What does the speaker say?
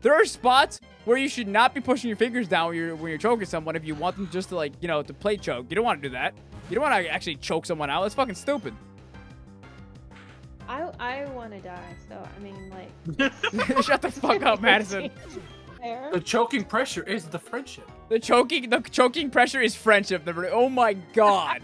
There are spots where you should not be pushing your fingers down when you're when you're choking someone if you want them just to like you know to play choke. You don't want to do that. You don't want to actually choke someone out. That's fucking stupid. I I want to die, so I mean like. Shut the fuck up, Madison. The choking pressure is the friendship. The choking the choking pressure is friendship. Oh my god.